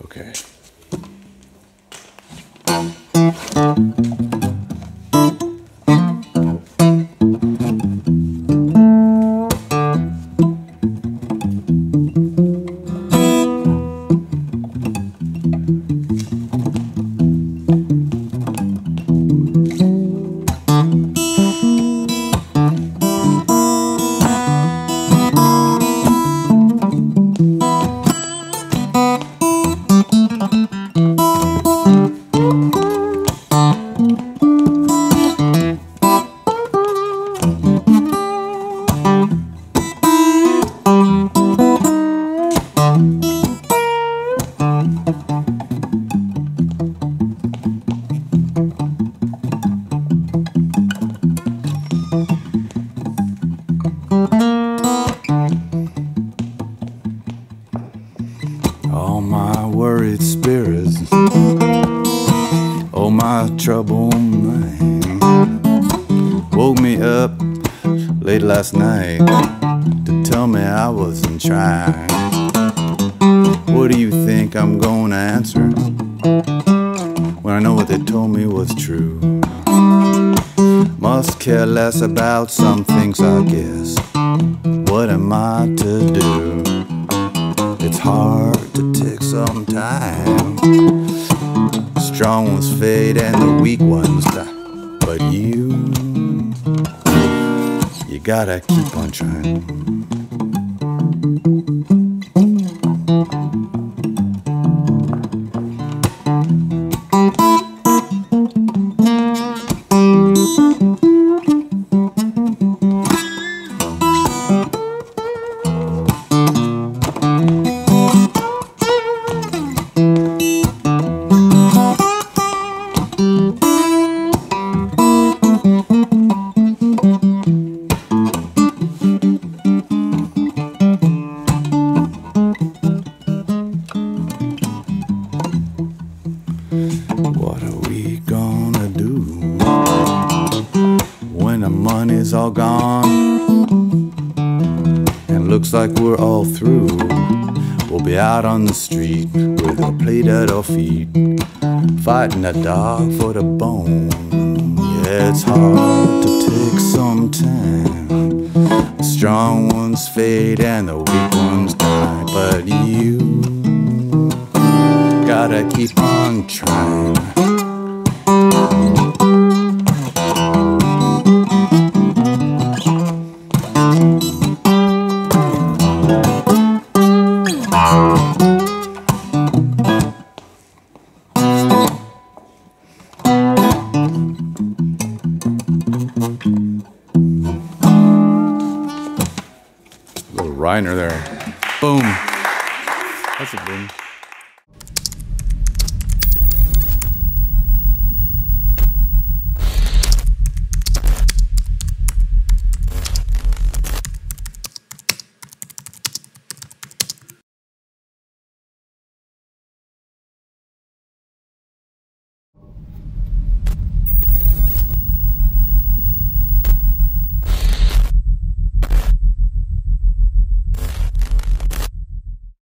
Okay. All my worried spirits, oh my troubled mind, woke me up late last night to tell me I wasn't trying. What do you think I'm gonna answer when I know what they told me was true? Must care less about some things, I guess. What am I to do? It's hard to take some time. Strong ones fade and the weak ones die. But you, you gotta keep on trying. When the money's all gone and looks like we're all through? We'll be out on the street with a plate at our feet, fighting a dog for the bone. Yeah, it's hard to take some time. The strong ones fade and the weak ones die, but you gotta keep on trying. Little Rainer there. Boom. That's a boom.